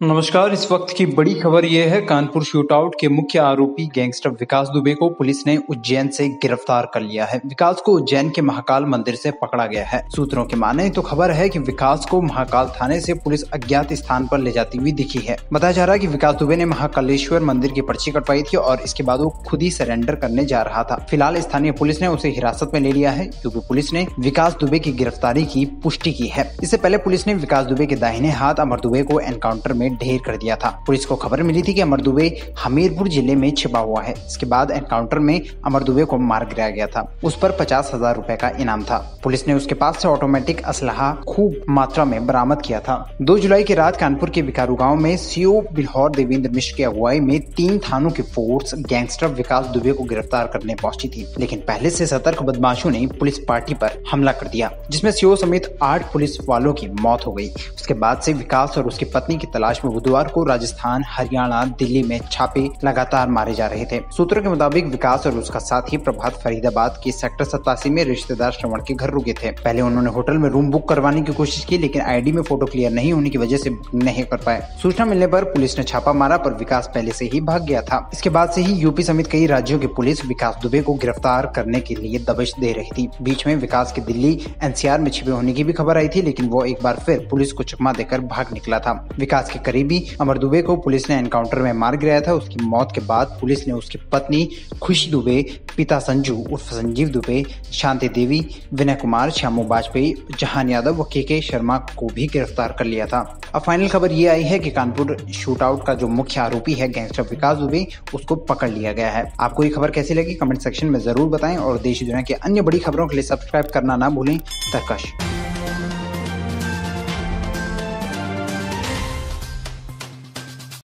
नमस्कार, इस वक्त की बड़ी खबर यह है, कानपुर शूटआउट के मुख्य आरोपी गैंगस्टर विकास दुबे को पुलिस ने उज्जैन से गिरफ़्तार कर लिया है। विकास को उज्जैन के महाकाल मंदिर से पकड़ा गया है। सूत्रों के माने तो खबर है कि विकास को महाकाल थाने से पुलिस अज्ञात स्थान पर ले जाती हुई दिखी है। बताया जा रहा है की विकास दुबे ने महाकालेश्वर मंदिर की पर्ची कटवाई थी और इसके बाद वो खुद ही सरेंडर करने जा रहा था। फ़िलहाल स्थानीय पुलिस ने उसे हिरासत में ले लिया है, क्योंकि पुलिस ने विकास दुबे की गिरफ्तारी की पुष्टि की है। इससे पहले पुलिस ने विकास दुबे के दाहिने हाथ अमर दुबे को एनकाउंटर में ढेर कर दिया था। पुलिस को खबर मिली थी कि अमर दुबे हमीरपुर ज़िले में छिपा हुआ है। इसके बाद एनकाउंटर में अमर दुबे को मार गिराया गया था। उस पर पचास हज़ार रूपए का इनाम था। पुलिस ने उसके पास से ऑटोमेटिक असलाहा खूब मात्रा में बरामद किया था। दो जुलाई की रात कानपुर के बिकारू गाँव में सीओ बिल्हौर देवेंद्र मिश्र की अगुवाई में तीन थानों की फोर्स गैंगस्टर विकास दुबे को गिरफ़्तार करने पहुँची थी। लेकिन पहले से सतर्क बदमाशों ने पुलिस पार्टी पर हमला कर दिया, जिसमें सीओ समेत आठ पुलिस वालों की मौत हो गई। उसके बाद से विकास और उसकी पत्नी की तलाश में बुधवार को राजस्थान, हरियाणा, दिल्ली में छापे लगातार मारे जा रहे थे। सूत्रों के मुताबिक विकास और उसका साथी प्रभात फरीदाबाद के सेक्टर सतासी में रिश्तेदार श्रवण के घर रुके थे। पहले उन्होंने होटल में रूम बुक करवाने की कोशिश की, लेकिन आईडी में फ़ोटो क्लियर नहीं होने की वजह से नहीं कर पाए। सूचना मिलने पर पुलिस ने छापा मारा, पर विकास पहले से ही भाग गया था। इसके बाद से ही यूपी समेत कई राज्यों की पुलिस विकास दुबे को गिरफ़्तार करने के लिए दबिश दे रही थी। बीच में विकास के दिल्ली एनसीआर में छिपे होने की भी खबर आई थी, लेकिन वो एक बार फिर पुलिस को चकमा देकर भाग निकला था। विकास के करीबी अमर दुबे को पुलिस ने एनकाउंटर में मार गिराया था। उसकी मौत के बाद पुलिस ने उसकी पत्नी, खुशी दुबे, पिता संजू, उर्फ़ संजीव दुबे, शांति देवी, विनय कुमार, श्यामू वाजपेयी जहान यादव व के के शर्मा को भी गिरफ़्तार कर लिया था। अब फाइनल खबर ये आई है कि कानपुर शूटआउट का जो मुख्य आरोपी है, गैंगस्टर विकास दुबे, उसको पकड़ लिया गया है। आपको ये खबर कैसी लगी? कमेंट सेक्शन में ज़रूर बताएँ और देश दुनिया की अन्य बड़ी खबरों के लिए सब्सक्राइब करना ना भूलें। तर्कश